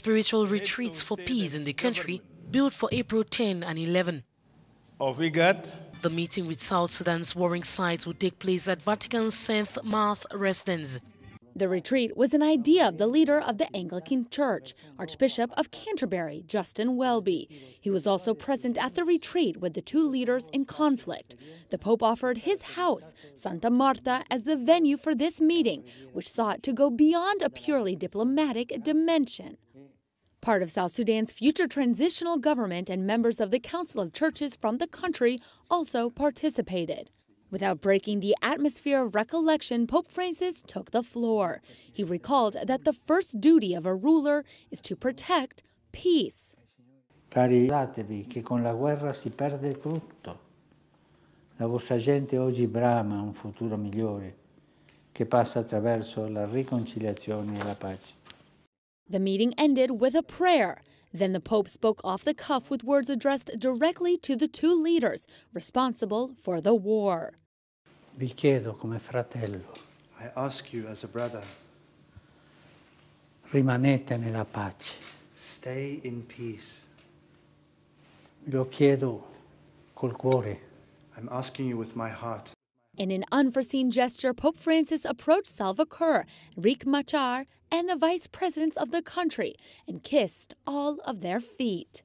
spiritual retreats for peace in the country built for April 10 and 11. Of IGAD. The meeting with South Sudan's warring sides will take place at Vatican's St. Martha residence. The retreat was an idea of the leader of the Anglican Church, Archbishop of Canterbury, Justin Welby. He was also present at the retreat with the two leaders in conflict. The Pope offered his house, Santa Marta, as the venue for this meeting, which sought to go beyond a purely diplomatic dimension. Part of South Sudan's future transitional government and members of the Council of Churches from the country also participated. Without breaking the atmosphere of recollection, Pope Francis took the floor. He recalled that the first duty of a ruler is to protect peace. Cari, ricordatevi che con la guerra si perde tutto. La vostra gente oggi brama un futuro migliore che passa attraverso la riconciliazione e la pace. The meeting ended with a prayer. Then the Pope spoke off the cuff with words addressed directly to the two leaders responsible for the war. Vi chiedo come fratello. I ask you as a brother. Rimanete nella pace. Stay in peace. Lo chiedo col cuore. I'm asking you with my heart. In an unforeseen gesture, Pope Francis approached Salva Riek Machar, and the vice presidents of the country and kissed all of their feet.